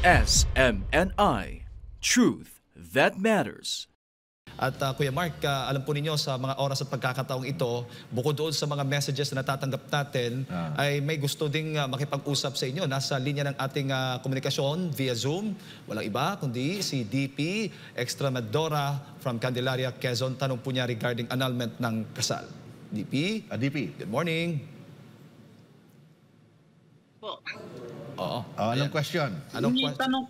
SMNI. Truth that matters. At uh, Kuya Mark, uh, alam po ninyo sa mga oras at pagkakataong ito, bukod doon sa mga messages na natatanggap natin, ay may gusto ding uh, makipag-usap sa inyo. Nasa linya ng ating uh, komunikasyon via Zoom. Walang iba kundi si DP Extremadora from Candelaria, Quezon. Tanong po niya regarding annulment ng kasal. DP, Ah, DP. good morning. Po. Oo. Oh, anong question? Anong Hindi, question? tanong,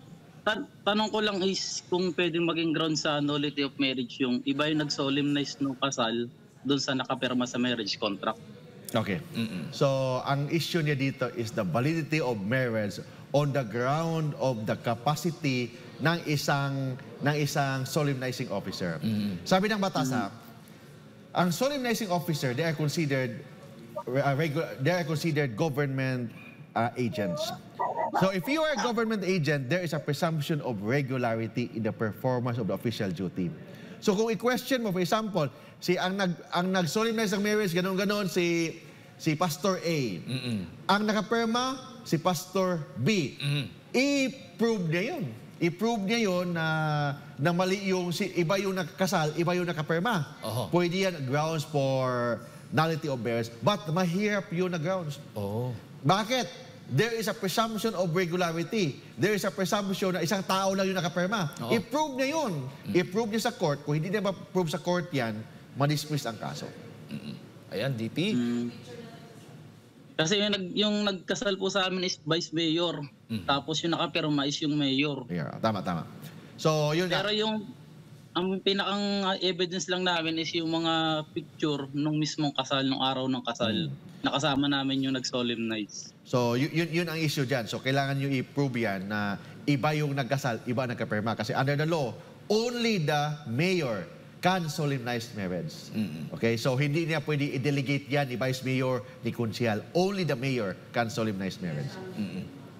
tan- tanong ko lang is kung pwedeng maging ground sa nullity of marriage yung iba yung nag-solemnize ng kasal doon sa nakapirma sa marriage contract. Okay. So, ang issue niya dito is the validity of marriage on the ground of the capacity ng isang ng isang solemnizing officer. Sabi ng batas ha, ang solemnizing officer, they are considered uh, regu- they are considered government uh, agents. So if you are a government agent, there is a presumption of regularity in the performance of the official duty. So kung i-question mo, for example, si ang nag ang nag-solemnize ng marriage, ganun ganon si si Pastor A. Ang nakaperma si Pastor B. I-prove niya yun. I-prove niya yun na, na mali yung, si, iba yung nakasal, iba yung nakaperma. Oho. Pwede yan grounds for nullity of marriage. But mahirap yun na grounds. Oo. Bakit? There is a presumption of regularity. There is a presumption na isang tao lang yung nakaperma. Oo. I-prove niya yun. I-prove niya sa court. Kung hindi niya ma-prove sa court yan, madismiss ang kaso. Ayan, DP. Mm. Kasi yung, nag, yung nagkasal po sa amin is vice mayor. Tapos yung nakapirma is yung mayor. Yeah, tama, tama. So, yun. Pero yung ang pinakang evidence lang namin is yung mga picture nung mismong kasal, nung araw ng kasal. Nakasama namin yung nag-solemnize. So, yun, yun, yun ang issue dyan. So, kailangan nyo i-prove yan na iba yung nagkasal, iba nagkaperma. Kasi under the law, only the mayor can solemnize marriage. Okay? So, hindi niya pwede i-delegate yan ni Vice Mayor, ni Kunsyal. Only the mayor can solemnize marriage.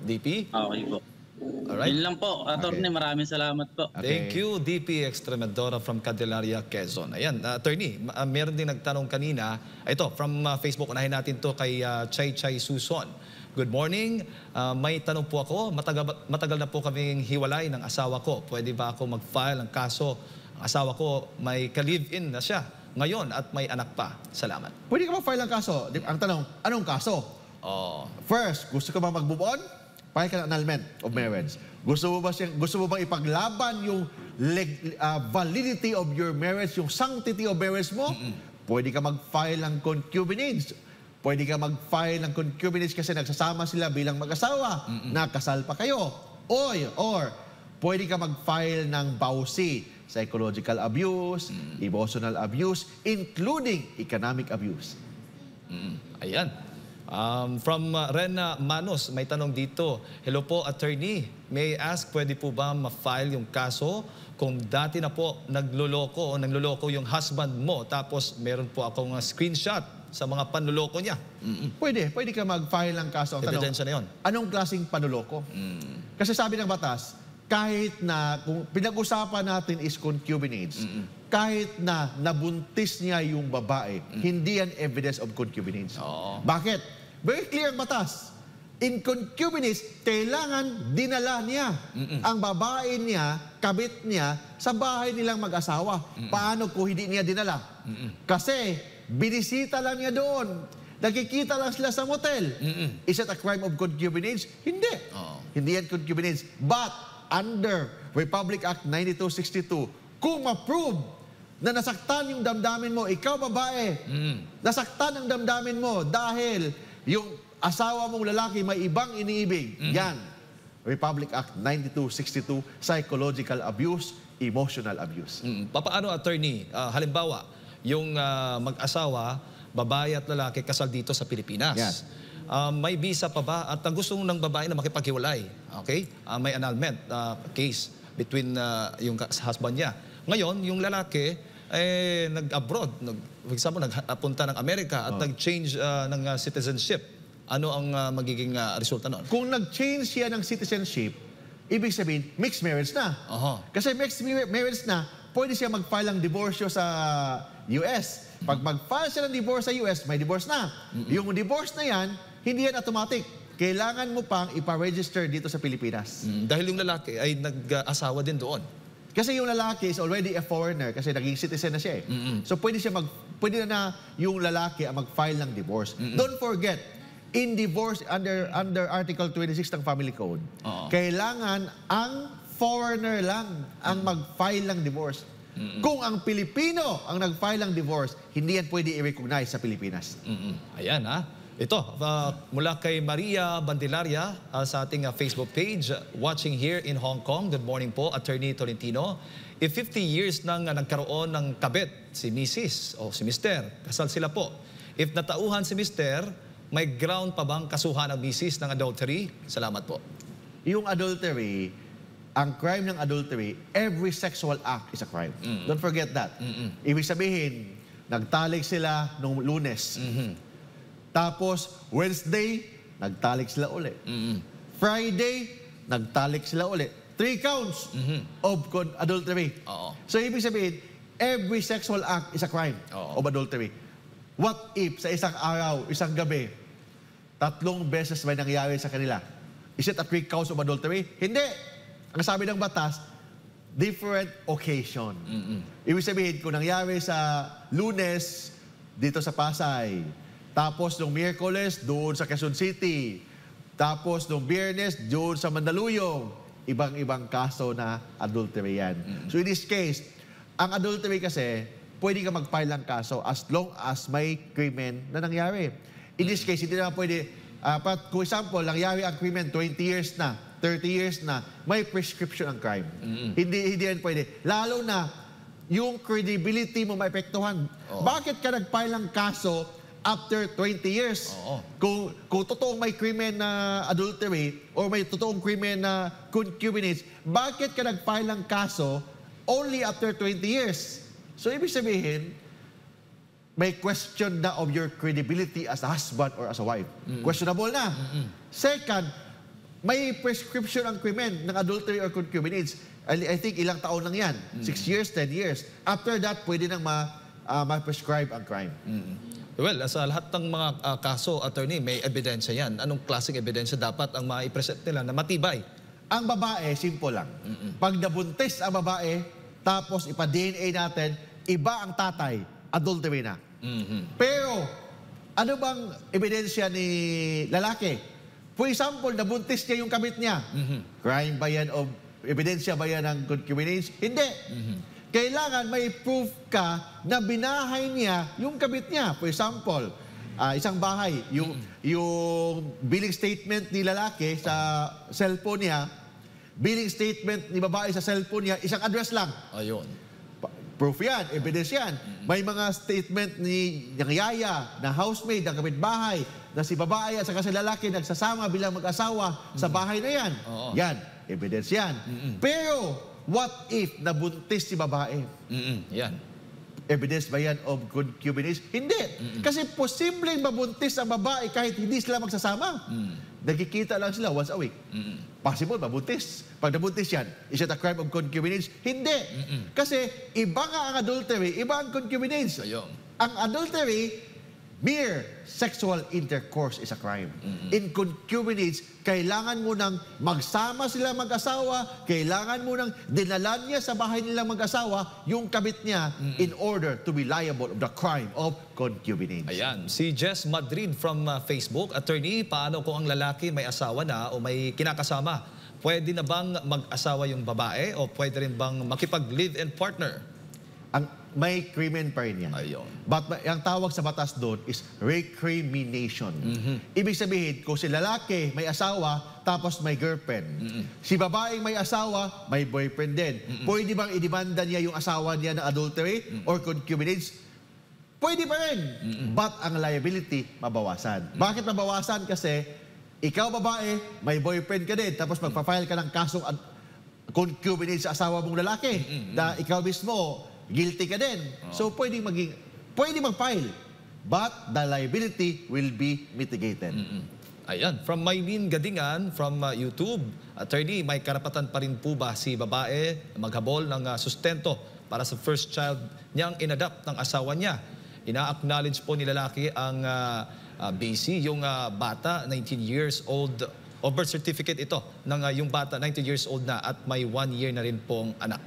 DP. Okay po. Alright. Yun lang po. Attorney, Okay. maraming salamat po. Okay. Thank you, DP Extremadora from Candelaria, Quezon. Ayan, uh, attorney, uh, meron din nagtanong kanina. Ito, from uh, Facebook, unahin natin to kay uh, Chay Chay Suson. Good morning. Uh, may tanong po ako. Matagal, matagal na po kaming hiwalay ng asawa ko. Pwede ba ako mag-file ng kaso? Ang asawa ko may ka-live-in na siya ngayon at may anak pa. Salamat. Pwede ka mag-file ng kaso. Ang tanong, anong kaso? Oh, First, gusto ka ba mag-move ng annulment of marriage. Gusto mo ba siyang, gusto mo bang ipaglaban yung leg, uh, validity of your marriage, yung sanctity of marriage mo? Pwede ka mag-file ng concubinage. Pwede ka mag-file ng concubinage kasi nagsasama sila bilang mag-asawa. Nakasal pa kayo. Or, or pwede ka mag-file ng bawsi, psychological abuse, emotional abuse, including economic abuse. Ayan. Um, from uh, Rena Manos, may tanong dito. Hello po, attorney. May I ask, pwede po ba ma-file yung kaso kung dati na po nagloloko o nagloloko yung husband mo tapos meron po akong uh, screenshot sa mga panloloko niya. Pwede, pwede ka mag-file ng kaso. Ang tanong, Ebidensya na yun. Anong klaseng panuloko? Kasi sabi ng batas, kahit na, kung pinag-usapan natin is concubinage, kahit na nabuntis niya yung babae, hindi yan evidence of concubinage. Oo. Bakit? Very clear ang batas. In concubinage, kailangan dinala niya ang babae niya, kabit niya, sa bahay nilang mag-asawa. Paano kung hindi niya dinala? Kasi binisita lang niya doon. Nakikita lang sila sa motel. Is it a crime of concubinage? Hindi. Oo. Hindi yan concubinage. But under Republic Act 9262, kung ma-prove na nasaktan yung damdamin mo, ikaw babae, nasaktan ang damdamin mo dahil yung asawa mong lalaki may ibang iniibig. Yan. Republic Act 9262, psychological abuse, emotional abuse. Mm, papaano, attorney? Ah, halimbawa, yung ah, mag-asawa, babae at lalaki kasal dito sa Pilipinas. Yes. Ah, may visa pa ba? At ang gusto ng babae na makipaghiwalay. Okay? Ah, may annulment ah, case between ah, yung husband niya. Ngayon, yung lalaki, eh, nag-abroad. Nag, for example, nagpunta ng Amerika at nag-change ah, ng ah, citizenship. Ano ang ah, magiging ah, resulta nun? Kung nag-change siya ng citizenship, ibig sabihin, mixed marriage na. Aha. Kasi mixed mar- marriage na, pwede siya mag-file ng divorce sa US. Pag mag-file siya ng divorce sa US, may divorce na. Yung divorce na yan, hindi yan automatic. kailangan mo pang ipa-register dito sa Pilipinas. Mm, dahil yung lalaki ay nag-asawa din doon. Kasi yung lalaki is already a foreigner kasi naging citizen na siya eh. So pwede siya mag pwede na, na yung lalaki ang mag-file ng divorce. Don't forget, in divorce under under Article 26 ng Family Code, Oo. kailangan ang foreigner lang ang mag-file ng divorce. Kung ang Pilipino ang nag-file ng divorce, hindi yan pwede i-recognize sa Pilipinas. Mm-mm. Ayan ha. Ito, uh, mula kay Maria Bandilaria uh, sa ating uh, Facebook page, uh, watching here in Hong Kong. Good morning po, Attorney Tolentino. If 50 years nang uh, nagkaroon ng kabit si Mrs. o si Mr., kasal sila po. If natauhan si Mr., may ground pa bang kasuhan ng Mrs. ng adultery? Salamat po. Yung adultery, ang crime ng adultery, every sexual act is a crime. Don't forget that. Ibig sabihin, nagtalik sila nung lunes. Tapos, Wednesday, nagtalik sila uli. Friday, nagtalik sila uli. Three counts of con- adultery. Oo. So, ibig sabihin, every sexual act is a crime Oo. of adultery. What if sa isang araw, isang gabi, tatlong beses may nangyari sa kanila? Is it a three counts of adultery? Hindi. Ang sabi ng batas, different occasion. Ibig sabihin, kung nangyari sa lunes, dito sa Pasay, tapos nung Miyerkules, doon sa Quezon City, tapos nung Biyernes, doon sa Mandaluyong, ibang-ibang kaso na adultery yan. So in this case, ang adultery kasi, pwede ka mag-file ng kaso as long as may krimen na nangyari. In this case, hindi naman pwede, uh, but, kung example, nangyari ang krimen 20 years na, 30 years na, may prescription ang crime. Hindi, hindi yan pwede. Lalo na, yung credibility mo maepektuhan. Bakit ka nag-file ng kaso after 20 years? Oo. Kung, kung totoong may krimen na adultery or may totoong krimen na concubinage, bakit ka nag-file ng kaso only after 20 years? So, ibig sabihin, may question na of your credibility as a husband or as a wife. Questionable na. Second, may prescription ang krimen ng adultery or concubinage. I, I think ilang taon lang yan. Six years, 10 years. After that, pwede nang ma, ah, ma-prescribe ang crime. Well, sa lahat ng mga uh, kaso, attorney, may ebidensya yan. Anong klaseng ebidensya dapat ang maipresent nila na matibay? Ang babae, simple lang. Pag nabuntis ang babae, tapos ipa-DNA natin, iba ang tatay, adultery na. Pero, ano bang ebidensya ni lalaki? For example, nabuntis niya yung kabit niya. Crime ba yan o ebidensya ba yan ng concubinage? Hindi. Kailangan may proof ka na binahay niya yung kabit niya. For example, ah, isang bahay, yung, yung billing statement ni lalaki sa cellphone niya, billing statement ni babae sa cellphone niya, isang address lang. Ayun. Proof yan, evidence yan. May mga statement ni ng yaya, na housemaid, ng kapitbahay, na si babae at saka si lalaki nagsasama bilang mag-asawa sa bahay na yan. Oo. Yan, evidence yan. Pero, what if nabuntis si babae? Mm-mm. Yan. Evidence ba yan of concubinage? Hindi. Kasi posibleng mabuntis ang babae kahit hindi sila magsasama. Nagkikita lang sila once a week. Possible, mabuntis. Pag nabuntis yan, is it a crime of concubinage? Hindi. Kasi iba nga ang adultery, iba ang concubinage. Ayun. Ang adultery, mere sexual intercourse is a crime. In concubinage, kailangan mo nang magsama sila mag-asawa, kailangan mo nang dinalan niya sa bahay nilang mag-asawa yung kabit niya in order to be liable of the crime of concubinage. Ayan, si Jess Madrid from uh, Facebook. Attorney, paano kung ang lalaki may asawa na o may kinakasama? Pwede na bang mag-asawa yung babae o pwede rin bang makipag-live-in partner? May crimen pa rin yan. Ayun. But ang tawag sa batas doon is recrimination. Ibig sabihin, kung si lalaki may asawa, tapos may girlfriend. Si babaeng may asawa, may boyfriend din. Pwede bang idemanda niya yung asawa niya ng adultery or concubinage? Pwede pa rin. But ang liability, mabawasan. Bakit mabawasan? Kasi ikaw babae, may boyfriend ka din, tapos magpa-file ka ng kasong concubinage sa asawa mong lalaki na ikaw mismo, guilty ka din. So, pwede maging, pwede mag-file. But the liability will be mitigated. Ayan, from Maylene Gadingan from uh, YouTube, attorney, may karapatan pa rin po ba si babae maghabol ng uh, sustento para sa first child niyang inadapt ng asawa niya? Ina-acknowledge po ni lalaki ang uh, ah, BC, yung ah, bata, 19 years old, o birth certificate ito, ng ah, yung bata, 19 years old na at may one year na rin pong anak.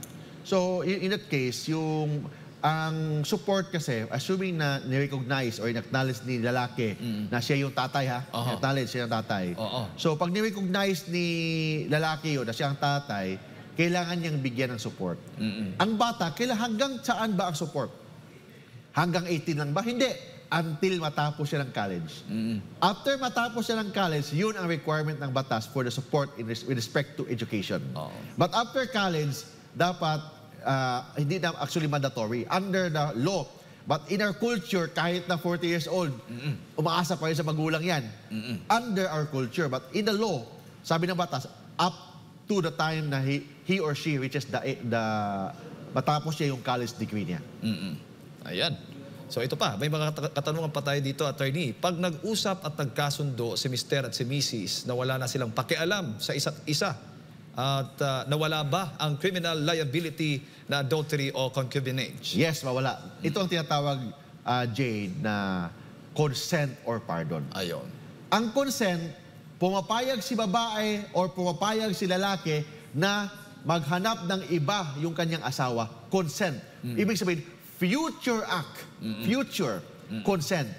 So, in, in that case, yung ang support kasi, assuming na ni-recognize or in-acknowledge ni lalaki na siya yung tatay ha, Aha. acknowledge siya yung tatay. Oo. So, pag ni-recognize ni lalaki yun na siya ang tatay, kailangan niyang bigyan ng support. Ang bata, kailangan hanggang saan ba ang support? Hanggang 18 lang ba? Hindi. Until matapos siya ng college. After matapos siya ng college, yun ang requirement ng batas for the support in res- with respect to education. Oo. But after college, dapat ah, hindi na actually mandatory under the law. But in our culture, kahit na 40 years old, umaasa pa rin sa magulang yan. Under our culture. But in the law, sabi ng batas, up to the time na he, he or she reaches the, the matapos siya yung college degree niya. Mm-mm. Ayan. So ito pa, may mga kat- katanungan pa tayo dito, attorney. Pag nag-usap at nagkasundo si Mr. at si Mrs. na wala na silang pakialam sa isa't isa, at ah, nawala ba ang criminal liability na adultery o concubinage? Yes, mawala. Ito ang tinatawag, ah, Jade, na consent or pardon. Ayon. Ang consent, pumapayag si babae or pumapayag si lalaki na maghanap ng iba yung kanyang asawa. Consent. Ibig sabihin, future act. Future consent.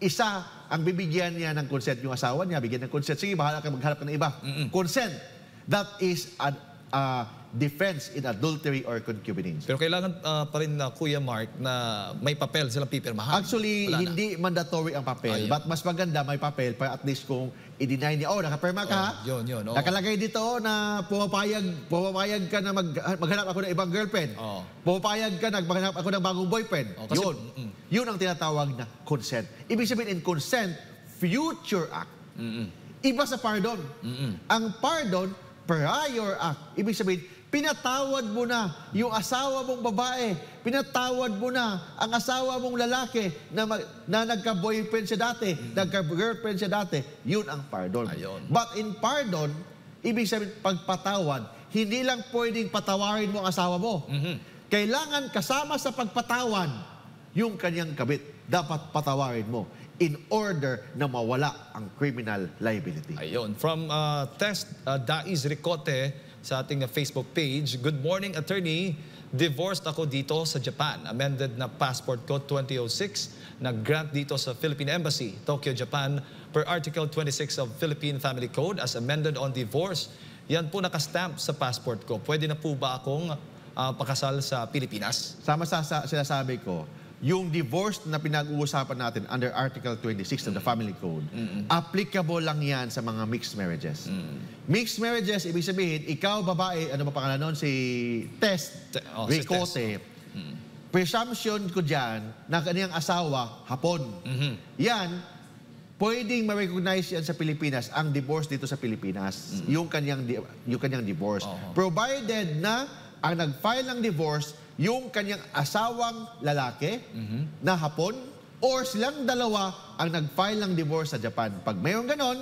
Isa ang bibigyan niya ng consent yung asawa niya, bigyan ng consent. Sige, bahala ka maghanap ka ng iba. Consent. That is a a defense in adultery or concubinage. Pero kailangan ah, pa rin na Kuya Mark na may papel silang pipirmahan. Actually, Wala na. hindi mandatory ang papel. Ayun. But mas maganda may papel para at least kung i-deny niya, oh, nakaperma ka? Oh, yun, yun, oo. Nakalagay dito oh, na pumapayag, pumapayag ka na mag, maghanap ako ng ibang girlfriend. Oo. Pumapayag ka na maghanap ako ng bagong boyfriend. Oh, kasi- yun. Yun ang tinatawag na consent. Ibig sabihin in consent, future act. Iba sa pardon. Ang pardon, prior act. Ibig sabihin, pinatawad mo na yung asawa mong babae. Pinatawad mo na ang asawa mong lalaki na, mag- na nagka-boyfriend siya dati, nagka-girlfriend siya dati. Yun ang pardon. Ayun. But in pardon, ibig sabihin, pagpatawad, hindi lang pwedeng patawarin mo ang asawa mo. Kailangan kasama sa pagpatawad yung kanyang kabit. Dapat patawarin mo in order na mawala ang criminal liability. Ayun. From uh, Test uh, Dais Ricote sa ating uh, Facebook page, Good morning, attorney. Divorced ako dito sa Japan. Amended na passport ko 2006 na grant dito sa Philippine Embassy, Tokyo, Japan, per Article 26 of Philippine Family Code as amended on divorce. Yan po nakastamp sa passport ko. Pwede na po ba akong uh, pakasal sa Pilipinas? Sama sa, sa sinasabi ko, yung divorce na pinag-uusapan natin under Article 26 of the Family Code, applicable lang yan sa mga mixed marriages. Mixed marriages, ibig sabihin, ikaw babae, ano ba pangalan nun? Si Tess Te- oh, si Ricote. Presumption ko dyan na kanyang asawa, hapon. Yan, pwedeng ma-recognize yan sa Pilipinas, ang divorce dito sa Pilipinas, yung kanyang yung kanyang divorce. Oo. Provided na ang nag-file ng divorce yung kanyang asawang lalaki na hapon or silang dalawa ang nag-file ng divorce sa Japan. Pag mayroong ganon,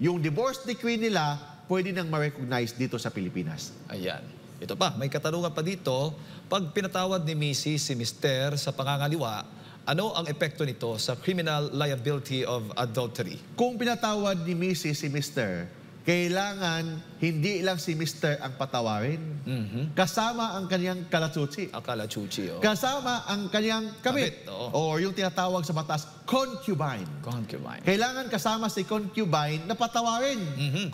yung divorce decree nila pwede nang ma-recognize dito sa Pilipinas. Ayan. Ito pa, may katanungan pa dito. Pag pinatawad ni Mrs. si Mr. sa pangangaliwa, ano ang epekto nito sa criminal liability of adultery? Kung pinatawad ni Mrs. si Mr., kailangan hindi lang si Mr. ang patawarin. Kasama ang kanyang kalatsuchi. Akala chuchi, oh. Kasama ang kanyang kabit. Kabit. Or yung tinatawag sa batas, concubine. Concubine. Kailangan kasama si concubine na patawarin.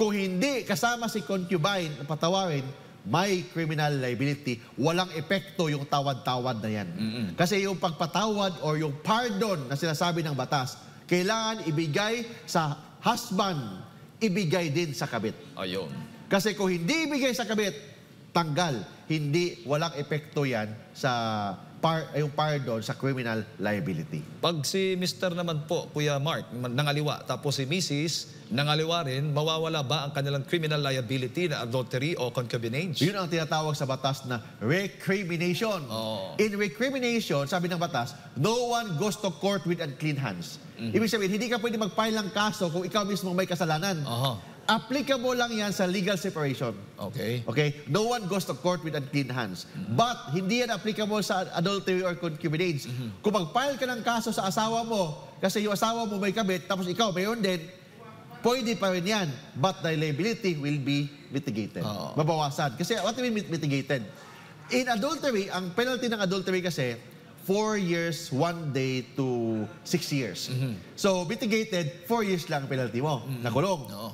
Kung hindi kasama si concubine na patawarin, may criminal liability. Walang epekto yung tawad-tawad na yan. Kasi yung pagpatawad or yung pardon na sinasabi ng batas, kailangan ibigay sa husband, ibigay din sa kabit. Ayun. Kasi kung hindi ibigay sa kabit, tanggal. Hindi, walang epekto yan sa par, yung pardon sa criminal liability. Pag si Mr. naman po, Kuya Mark, nangaliwa, tapos si Mrs. nangaliwa rin, mawawala ba ang kanilang criminal liability na adultery o concubinage? Yun ang tinatawag sa batas na recrimination. Oo. In recrimination, sabi ng batas, no one goes to court with unclean hands. Ibig sabihin, hindi ka pwede mag-file ng kaso kung ikaw mismo may kasalanan. Aha. Applicable lang yan sa legal separation. Okay. Okay? No one goes to court with unclean hands. But hindi yan applicable sa adultery or concubinage. Kung mag-file ka ng kaso sa asawa mo, kasi yung asawa mo may kabit, tapos ikaw mayroon din, pwede pa rin yan. But the liability will be mitigated. Oo. Mabawasan. Kasi what do you mean mit- mitigated? In adultery, ang penalty ng adultery kasi, four years, one day to six years. So, mitigated, four years lang ang penalty mo, nakulong. Oo.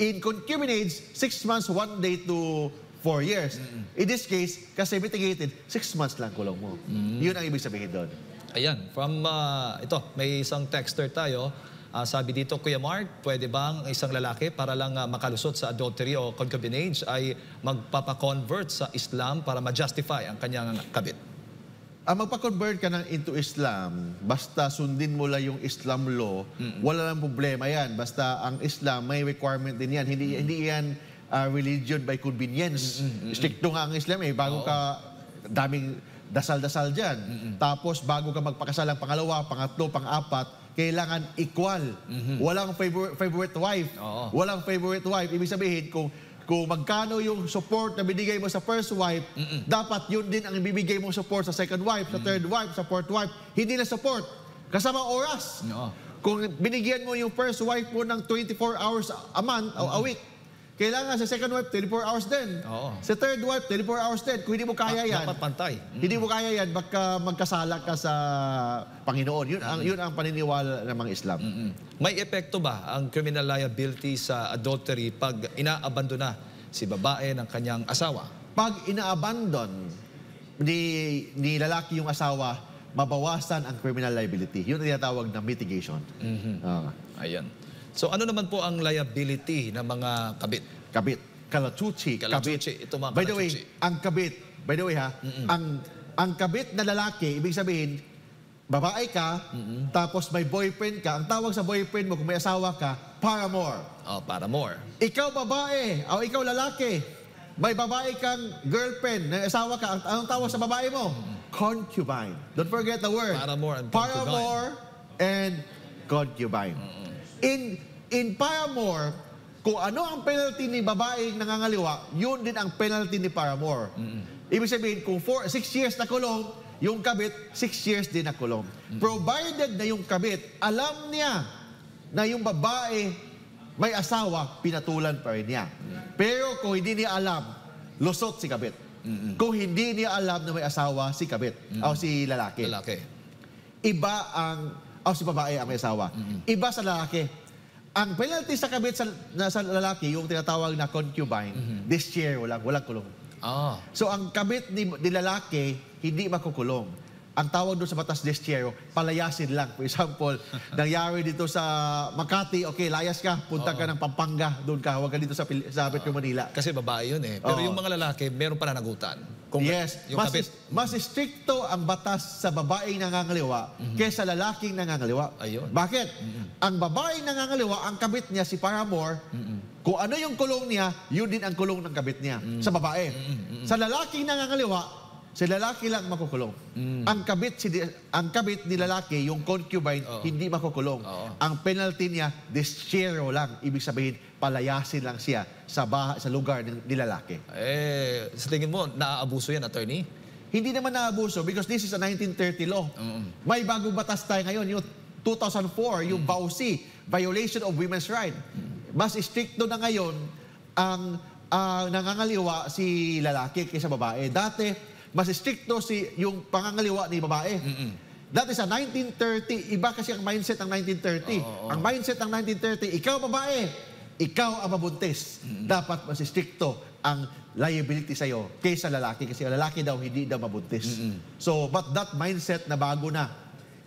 In concubinage, six months, one day to four years. In this case, kasi mitigated, six months lang kulong mo. Yun ang ibig sabihin doon. Ayan, from ah, ito, may isang texter tayo. Ah, sabi dito, Kuya Mark, pwede bang isang lalaki para lang ah, makalusot sa adultery o concubinage ay magpapakonvert sa Islam para ma-justify ang kanyang kabit? Ang magpa-convert ka ng into Islam, basta sundin mo lang yung Islam law, wala lang problema yan. Basta ang Islam, may requirement din yan. Hindi, hindi yan ah, religion by convenience. Stricto nga ang Islam eh. Bago ka, daming dasal-dasal dyan. Tapos bago ka magpakasal ang pangalawa, pangatlo, pang-apat, kailangan equal. Walang favorite, favorite wife. Oo. Walang favorite wife. Ibig sabihin, kung kung magkano yung support na binigay mo sa first wife, dapat yun din ang ibibigay mong support sa second wife, sa third wife, sa fourth wife. Hindi na support. Kasama oras. Oo. Kung binigyan mo yung first wife mo ng 24 hours a month o a week, kailangan sa second wife 24 hours din. Oo. Sa third wife 24 hours din. Kung hindi mo kaya yan, Dapat pantay. hindi mo kaya yan, baka magkasala ka sa Panginoon. Yun ang, yun ang paniniwala ng mga Islam. Mm. May epekto ba ang criminal liability sa adultery pag inaabandona si babae ng kanyang asawa? Pag ina-abandon ni, ni lalaki yung asawa, mabawasan ang criminal liability. Yun ang tinatawag na mitigation. Ah, Ayan. So ano naman po ang liability ng mga kabit? kabit. Kalachuchi. Kalachuchi. Kabit. Ito mga By the way, ang kabit, by the way ha, ang, ang kabit na lalaki, ibig sabihin, babae ka, tapos may boyfriend ka. Ang tawag sa boyfriend mo, kung may asawa ka, paramour. Oh, para more. Ikaw babae, o ikaw lalaki, may babae kang girlfriend, na asawa ka, ang anong tawag sa babae mo? Concubine. Don't forget the word. Paramour and Paramour and concubine. In in paramour, kung ano ang penalty ni babaeng nangangaliwa, yun din ang penalty ni paramour. Ibig sabihin, kung four, six years na kulong, yung kabit, six years din na kulong. Provided na yung kabit, alam niya na yung babae may asawa, pinatulan pa rin niya. Pero kung hindi niya alam, lusot si kabit. Kung hindi niya alam na may asawa, si kabit o si lalaki. Lalaki. Iba ang, o si babae ang may asawa. Iba sa lalaki. Ang penalty sa kabit sa, na, sa lalaki, yung tinatawag na concubine, this year, walang, walang kulong. Ah. So ang kabit ni, ni lalaki, hindi makukulong. Ang tawag doon sa batas destiero, palayasin lang. For example, nangyari dito sa Makati, okay, layas ka, punta ka ng Pampanga, doon ka, huwag ka dito sa, Pil- sa Metro Manila. Kasi babae yun eh. Pero Oo. yung mga lalaki, meron pananagutan. Kung yes, yung mas, kabit. mas stricto ang batas sa babaeng nangangaliwa kaysa lalaking nangangaliwa. Ayun. Bakit? Ang babaeng nangangaliwa, ang kabit niya, si Paramore, kung ano yung kulong niya, yun din ang kulong ng kabit niya sa babae. Sa lalaking nangangaliwa, si lalaki lang makukulong. Ang kabit si ang kabit ni lalaki, yung concubine, Oo. hindi makukulong. Oo. Ang penalty niya, desyero lang. Ibig sabihin, palayasin lang siya sa baha, sa lugar ng ni lalaki. Eh, sa tingin mo, naaabuso yan, attorney? Hindi naman naabuso because this is a 1930 law. May bagong batas tayo ngayon, yung 2004, yung VAUC, Violation of Women's Right. Mas stricto na ngayon ang ah, nangangaliwa si lalaki kaysa babae. Dati, mas stricto si yung pangangaliwa ni babae. Dati sa 1930, iba kasi ang mindset ng 1930. Ang mindset ng 1930, ikaw babae, ikaw ang mabuntis. Dapat mas stricto ang liability sa'yo kaysa lalaki. Kasi lalaki daw, hindi daw mabuntis. So, but that mindset na bago na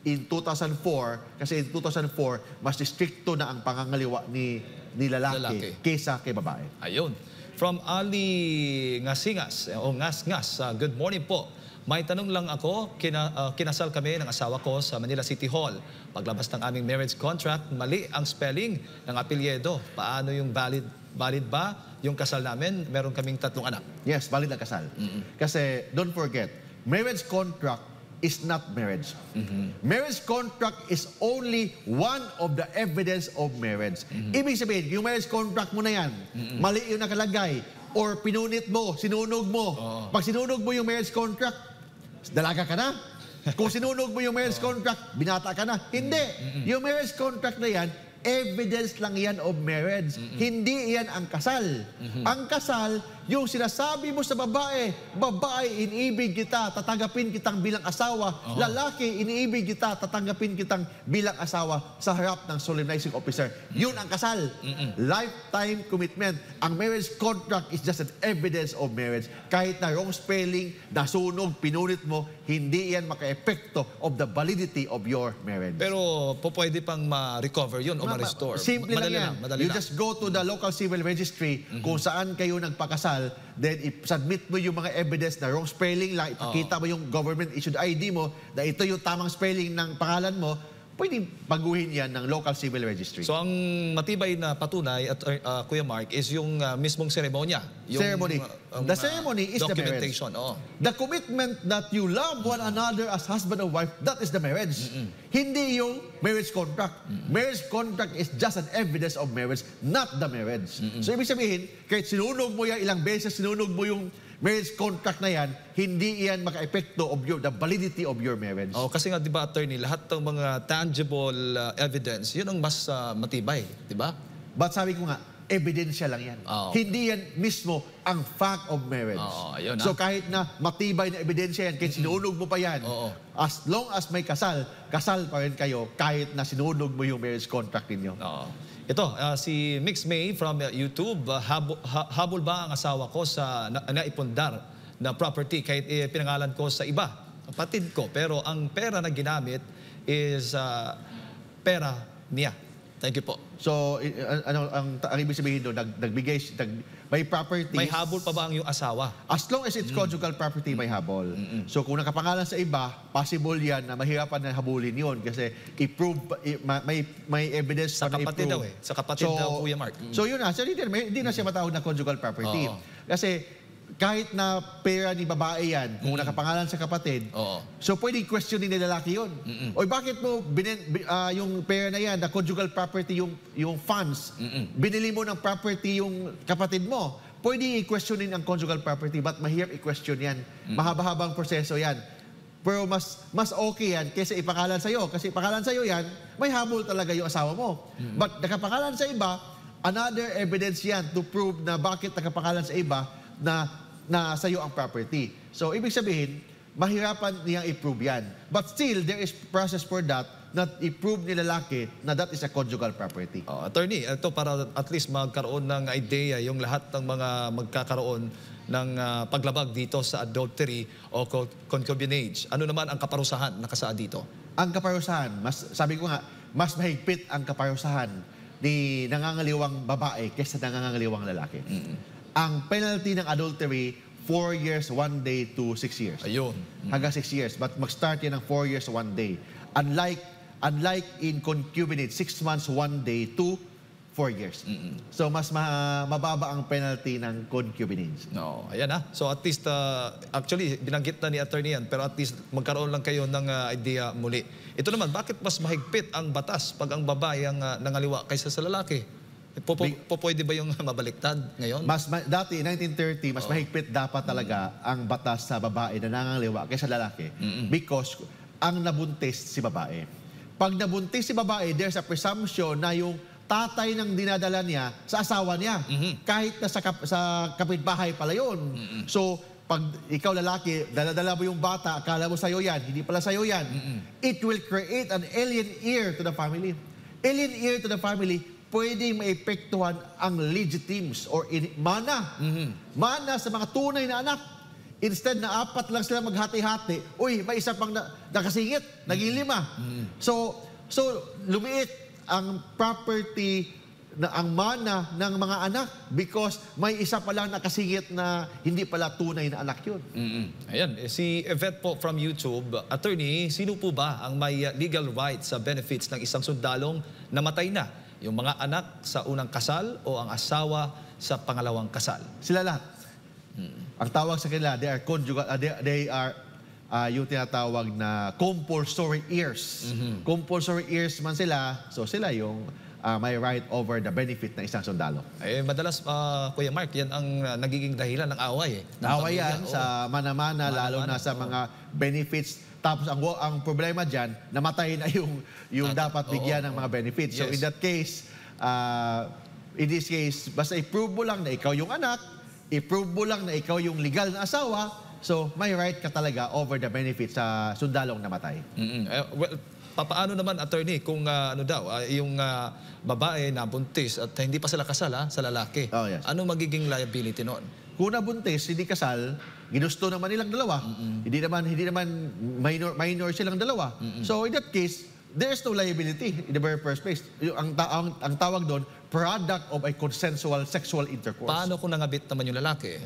in 2004, kasi in 2004, mas stricto na ang pangangaliwa ni, ni lalaki, Lalaki. kaysa kay babae. Ayun. From Ali Ngasingas, eh, o Ngas-Ngas, ah, good morning po. May tanong lang ako, kina, ah, kinasal kami ng asawa ko sa Manila City Hall. Paglabas ng aming marriage contract, mali ang spelling ng apelyedo. Paano yung valid, valid ba yung kasal namin? Meron kaming tatlong anak. Yes, valid ang kasal. Kasi don't forget, marriage contract is not marriage. Marriage contract is only one of the evidence of marriage. Ibig sabihin, yung marriage contract mo na yan, mali yung nakalagay, or pinunit mo, sinunog mo. Pag sinunog mo yung marriage contract, dalaga ka na. Kung sinunog mo yung marriage contract, binata ka na. Hindi. Yung marriage contract na yan, evidence lang yan of marriage. Hindi yan ang kasal. Ang kasal, yung sinasabi mo sa babae, babae, iniibig kita, tatanggapin kitang bilang asawa. Lalaki, iniibig kita, tatanggapin kitang bilang asawa sa harap ng solemnizing officer. Yun ang kasal. Lifetime commitment. Ang marriage contract is just an evidence of marriage. Kahit na wrong spelling, nasunog, pinunit mo, hindi yan maka-epekto of the validity of your marriage. Pero po pwede pang ma-recover yun o Ma- ma- ma-restore. Simple madali lang yan. madali you lang. just go to the local civil registry kung saan kayo nagpakasal, then i-submit mo yung mga evidence na wrong spelling lang, ipakita mo yung government-issued ID mo na ito yung tamang spelling ng pangalan mo, pwedeng baguhin yan ng local civil registry. So ang matibay na patunay at uh, Kuya Mark is yung uh, mismong seremonya. Yung, Ceremony. uh, The uh, ceremony is the marriage. Oh. The commitment that you love one another as husband and wife, that is the marriage. Hindi yung marriage contract. Marriage contract is just an evidence of marriage, not the marriage. So ibig sabihin, kahit sinunog mo yan ilang beses, sinunog mo yung marriage contract na yan, hindi yan maka-epekto of your, the validity of your marriage. Oh, kasi nga 'di ba attorney, lahat ng mga tangible uh, evidence, 'yun ang mas uh, matibay, 'di ba? But sabi ko nga, ebidensya lang yan. Oo. Hindi yan mismo ang fact of marriage. Ayun, so ah. kahit na matibay na ebidensya yan, kahit sinunog mo pa yan, Oo. as long as may kasal, kasal pa rin kayo kahit na sinunog mo yung marriage contract ninyo. Oo. Ito, uh, si Mix May from uh, YouTube, uh, habo- ha- habol ba ang asawa ko sa na- naipundar na property? Kahit eh, pinangalan ko sa iba, kapatid ko, pero ang pera na ginamit is uh, pera niya. Thank you po. So, ano, ang, ang ibig sabihin doon, nag, nagbigay, nag, may property. May habol pa ba ang iyong asawa? As long as it's conjugal property, may habol. So kung nakapangalan sa iba, possible yan na mahirapan na habulin yun kasi i-prove, i- may, may evidence Sa pa kapatid daw eh. Sa kapatid daw, Kuya Mark. Mm. So yun na, so hindi, hindi na siya matawag na conjugal property. Oo. Kasi kahit na pera ni babae yan, kung nakapangalan sa kapatid, Oo. so pwedeng questionin ni lalaki yun. O bakit mo binin, bi- ah, yung pera na yan, na conjugal property, yung, yung funds, binili mo ng property yung kapatid mo, pwede i-questionin ang conjugal property, but mahirap i-question yan. Mahaba-habang proseso yan. Pero mas mas okay yan kaysa ipangalan sa'yo. Kasi ipangalan sa'yo yan, may habol talaga yung asawa mo. But nakapangalan sa iba, another evidence yan to prove na bakit nakapangalan sa iba na na sa'yo ang property. So, ibig sabihin, mahirapan niyang i-prove yan. But still, there is process for that na i-prove ni lalaki na that is a conjugal property. Oh, attorney, ito para at least magkaroon ng idea yung lahat ng mga magkakaroon ng ah, paglabag dito sa adultery o co- concubinage. Ano naman ang kaparusahan na kasaad dito? Ang kaparusahan, mas, sabi ko nga, mas mahigpit ang kaparusahan ni nangangaliwang babae kaysa nangangaliwang lalaki. Ang penalty ng adultery, 4 years, 1 day to 6 years. Ayun. Hanggang 6 years. But mag-start yan ng 4 years, 1 day. Unlike, unlike in concubinage, 6 months, 1 day to 4 years. So mas ma- mababa ang penalty ng concubinage. No, ayan ha. So at least, ah, actually, binanggit na ni attorney yan, pero at least magkaroon lang kayo ng ah, idea muli. Ito naman, bakit mas mahigpit ang batas pag ang babae ang ah, nangaliwa kaysa sa lalaki? Po, po, po- pwede ba yung mabaliktad ngayon? Mas ma- dati 1930 mas mahigpit dapat talaga ang batas sa babae na nangangaliwa kaysa lalaki because ang nabuntis si babae. Pag nabuntis si babae, there's a presumption na yung tatay ng dinadala niya sa asawa niya. Kahit na sa, kap- sa kapitbahay pala yun. So, pag ikaw lalaki, daladala mo yung bata, akala mo sa'yo yan, hindi pala sa'yo yan. It will create an alien ear to the family. Alien ear to the family, pwedeng maepektuhan ang legitimes or in, mana. Mana sa mga tunay na anak. Instead na apat lang sila maghati-hati, uy, may isa pang na, nakasingit, naging lima. So, so lumiit ang property na ang mana ng mga anak because may isa pa lang nakasingit na hindi pala tunay na anak yun. Mm-mm. Ayan, eh, si Yvette po from YouTube. Attorney, sino po ba ang may legal rights sa benefits ng isang sundalong namatay na? Yung mga anak sa unang kasal o ang asawa sa pangalawang kasal? Sila lahat. Ang tawag sa kanila, they are conjugal, uh, they, they are ah, yung tinatawag na compulsory heirs. Compulsory heirs man sila, so sila yung ah, may right over the benefit ng isang sundalo. Eh, madalas, ah, Kuya Mark, yan ang ah, nagiging dahilan ng away. Eh, pamilya. yan sa mana-mana, lalo na Mana-mana, sa mga benefits. Tapos ang ang problema diyan, namatay na yung yung Ah, dapat oo, bigyan ng oo. mga benefits. So Yes. in that case, uh, in this case, basta i-prove mo lang na ikaw yung anak, i-prove mo lang na ikaw yung legal na asawa, so may right ka talaga over the benefits sa sundalong namatay. Mm-mm. Eh, well, papaano naman, attorney, kung ah, ano daw, ah, yung ah, babae na buntis at hindi pa sila kasal ah, sa lalaki, Oh, yes. ano magiging liability noon? Kung nabuntis, hindi kasal, ginusto naman nilang dalawa. Hindi naman hindi naman minor minor silang dalawa. So in that case, there is no liability in the very first place. Yung, ang, ta- ang, ang tawag doon, product of a consensual sexual intercourse. Paano kung nangabit naman yung lalaki?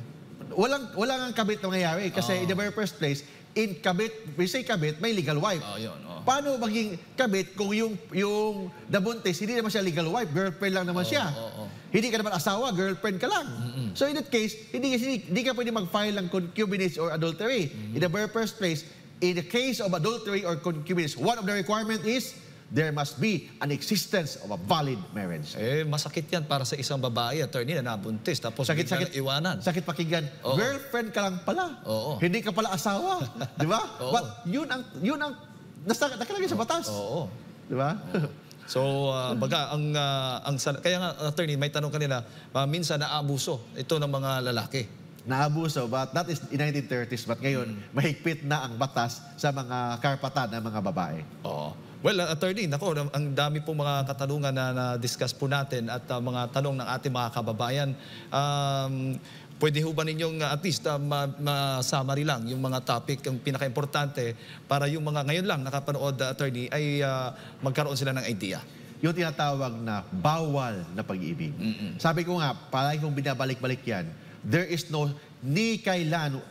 Walang walang ang kabit na mangyayari kasi in the very first place, in kabit, we say kabit, may legal wife. Oh, yun. Oh. Paano maging kabit kung yung yung nabuntis, hindi naman siya legal wife, girlfriend lang naman siya. oo, oo. Hindi ka naman asawa, girlfriend ka lang. So in that case, hindi, hindi, hindi ka pwede mag-file ng concubinage or adultery. In the very first place, in the case of adultery or concubinage, one of the requirement is there must be an existence of a valid marriage. Eh, masakit yan para sa isang babae, attorney, na nabuntis, tapos Sakit, sakit, na iwanan. Sakit pakinggan. Oo. Girlfriend ka lang pala. Oo. Hindi ka pala asawa. Di ba? But yun ang, yun ang, nasa, nakalagay sa batas. Oo. Di ba? So, ah, baga, ang, ah, ang, kaya nga, attorney, may tanong kanila, ah, minsan naabuso ito ng mga lalaki. Naabuso, but that is in 1930s. But ngayon, mahigpit na ang batas sa mga karpatan ng mga babae. Oo. Well, uh, attorney, nako, ang dami pong mga katanungan na na-discuss po natin at uh, mga tanong ng ating mga kababayan. Um, pwede ho ba ninyong uh, at least uh, ma- ma-summary lang yung mga topic, yung pinaka-importante para yung mga ngayon lang nakapanood, uh, attorney, ay uh, magkaroon sila ng idea. Yung tinatawag na bawal na pag-ibig. Sabi ko nga, palagi kong binabalik-balik yan, there is no, ni kailan,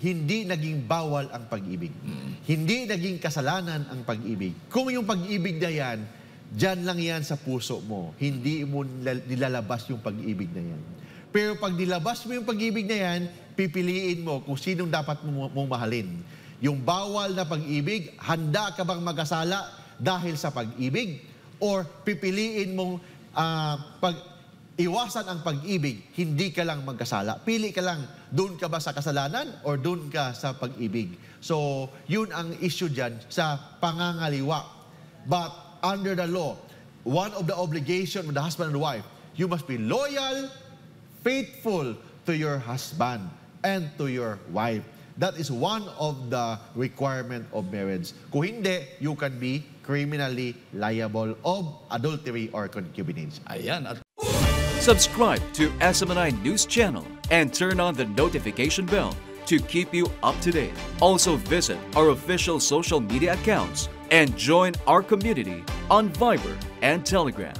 hindi naging bawal ang pag-ibig. Hindi naging kasalanan ang pag-ibig. Kung yung pag-ibig na yan, dyan lang yan sa puso mo. Hindi mo nila- nilalabas yung pag-ibig na yan. Pero pag nilabas mo yung pag-ibig na yan, pipiliin mo kung sinong dapat mo, mong mahalin. Yung bawal na pag-ibig, handa ka bang magkasala dahil sa pag-ibig? Or pipiliin mong ah, pag iwasan ang pag-ibig, hindi ka lang magkasala. Pili ka lang, doon ka ba sa kasalanan or doon ka sa pag-ibig. So, yun ang issue dyan sa pangangaliwa. But under the law, one of the obligation of the husband and wife, you must be loyal, faithful to your husband and to your wife. That is one of the requirement of marriage. Kung hindi, you can be criminally liable of adultery or concubinage. Ayan. Subscribe to SMNI News Channel and turn on the notification bell to keep you up to date. Also visit our official social media accounts and join our community on Viber and Telegram.